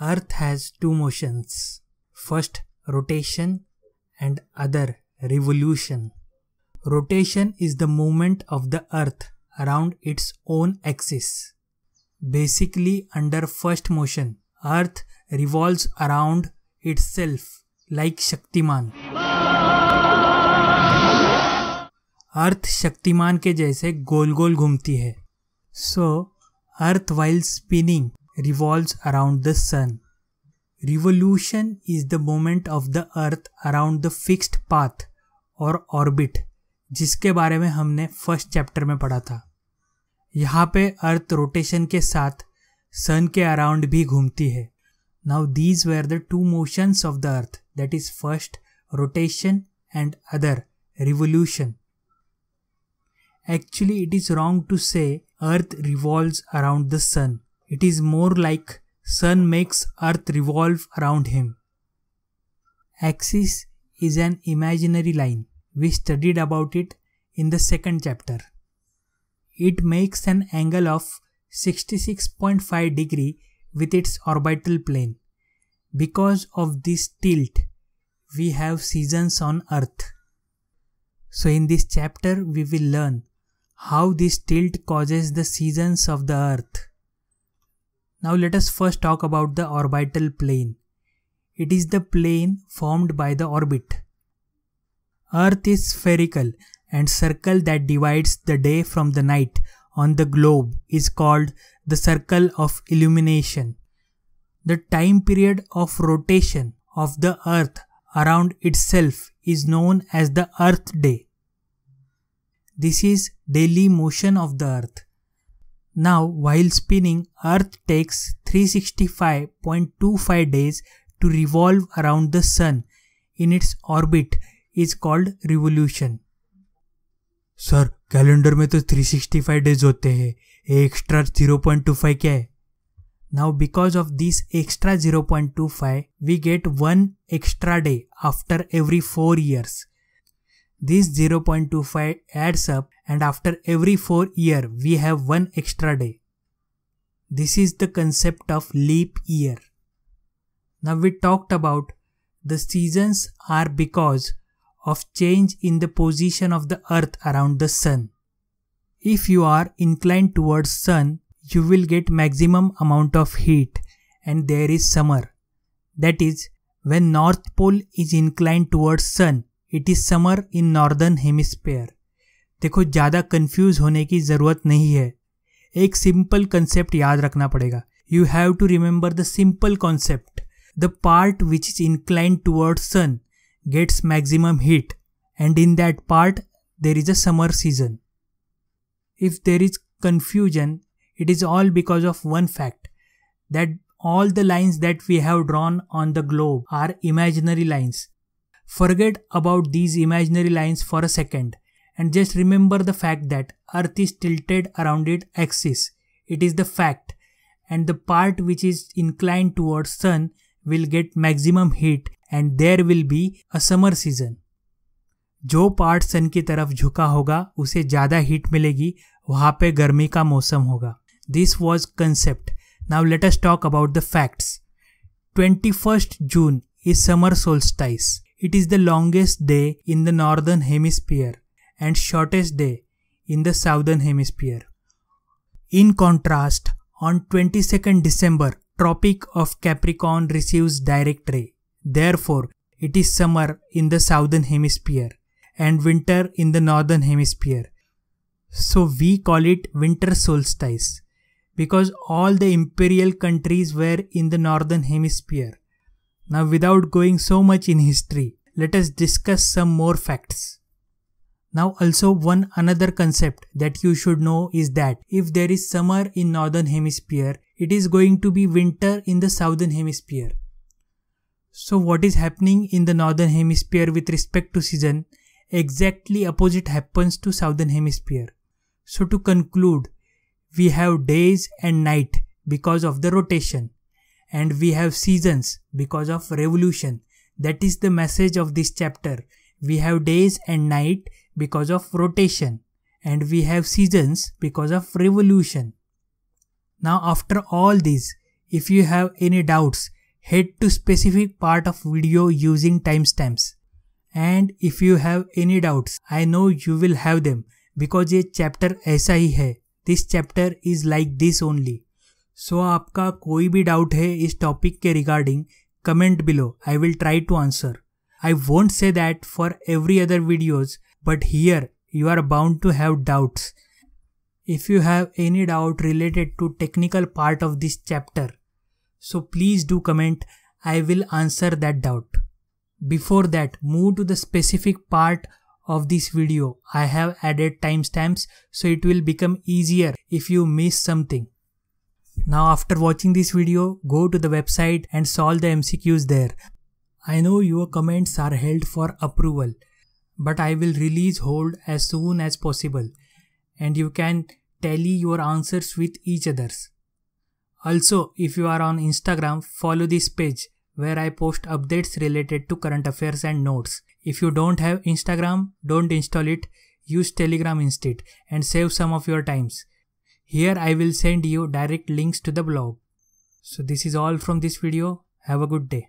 Earth has two motions first rotation and other revolution rotation is the movement of the earth around its own axis basically under first motion earth revolve around its self like Shaktimaan earth Shaktimaan के जैसे गोल गोल घूमती है। So earth while spinning revolves around the sun revolution is the moment of the earth around the fixed path और orbit जिसके बारे में हमने फ़र्स्ट चैप्टर में पढ़ा था। यहाँ पे अर्थ रोटेशन के साथ सन के अराउंड भी घूमती है। Now these were the two motions of the earth that is first rotation and other revolution actually it is wrong to say earth revolve around the Sun. It is more like Sun makes Earth revolve around him. Axis is an imaginary line. We studied about it in the second chapter. It makes an angle of 66.5 degree with its orbital plane. Because of this tilt, we have seasons on Earth. So in this chapter, we will learn how this tilt causes the seasons of the earth. Now let us first talk about the orbital plane. It is the plane formed by the orbit. Earth is spherical and circle that divides the day from the night on the globe is called the circle of illumination. The time period of rotation of the earth around itself is known as the earth day. This is daily motion of the earth. Now, while spinning, earth takes 365.25 days to revolve around the sun in its orbit is called revolution. Sir calendar में तो 365 days होते हैं extra 0.25 क्या है Now because of this extra 0.25 we get one extra day after every 4 years. This 0.25 adds up and after every 4 year we have one extra day. This is the concept of leap year. Now we talked about the seasons are because of change in the position of the earth around the sun. If you are inclined towards sun, you will get maximum amount of heat and there is summer. That is, when north pole is inclined towards sun, it is summer in northern hemisphere देखो, ज़्यादा confuse होने की ज़रूरत नहीं है। एक simple concept याद रखना पड़ेगा। You have to remember the simple concept the part which is incline toward sun gets maximum heat and in that part there is a summer season if there is confusion it is all because of one fact, that all the lines that we have drawn on the globe are imaginary lines. Forget about these imaginary lines for a second and just remember the fact that earth is tilted around its axis. It is the fact and the part which is inclined towards sun will get maximum heat and there will be a summer season. जो part sun की तरफ झुका होगा उसे ज़्यादा heat मिलेगी वहाँ पे गर्मी का मौसम होगा this was concept now let us talk about the facts twenty first June is summer solstice it is the longest day in the northern hemisphere and shortest day in the southern hemisphere. In contrast, on 22nd December, Tropic of Capricorn receives direct ray. Therefore, it is summer in the southern hemisphere and winter in the northern hemisphere. So we call it winter solstice because all the imperial countries were in the northern hemisphere now, without going so much in history, let us discuss some more facts. Now, also one another concept that you should know is that if there is summer in northern hemisphere, it is going to be winter in the southern hemisphere. So what is happening in the northern hemisphere with respect to season exactly opposite happens to southern hemisphere. So to conclude, we have days and night because of the rotation and we have seasons because of revolution. That is the message of this chapter. We have days and night because of rotation and we have seasons because of revolution. Now after all this, If you have any doubts, head to specific part of video using timestamps. And if you have any doubts, I know you will have them because ये chapter ऐसा ही है This chapter is like this only. So so, आपका कोई भी doubt है इस topic के regarding comment below I will try to answer I won't say that for every other videos but here you are bound to have doubts if you have any doubt related to technical part of this chapter so please do comment I will answer that doubt before that move to the specific part of this video I have added time stamp so it will become easier if you miss something Now after watching this video, go to the website and solve the MCQs there. I know your comments are held for approval, but I will release hold as soon as possible and you can tally your answers with each others. Also, if you are on Instagram, follow this page where I post updates related to current affairs and notes. If you don't have Instagram, don't install it. Use Telegram instead and save some of your times. Here I will send you direct links to the blog. So this is all from this video. Have a good day.